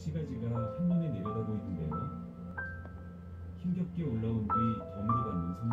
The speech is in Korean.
시가지가 한눈에 내려다보이는데요. 힘겹게 올라온 뒤 덤으로 받는 손